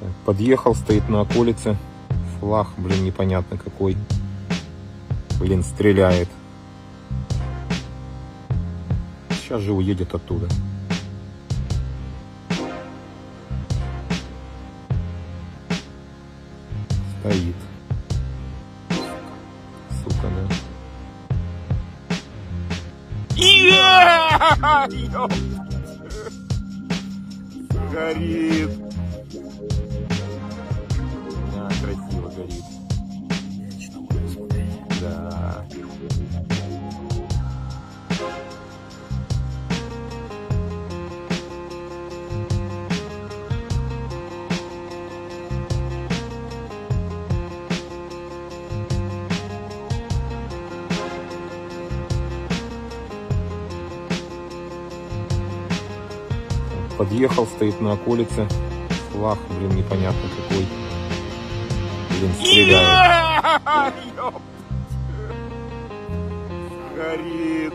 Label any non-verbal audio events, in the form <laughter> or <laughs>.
Так, подъехал, стоит на околице. Флаг, блин, непонятно какой. Блин, стреляет. Сейчас же уедет оттуда. Стоит. Сука, да. <laughs> Я! Горит. Подъехал, стоит на околице. Флаг, блин, непонятно какой. Блин, стреляет. <laughs> Горит.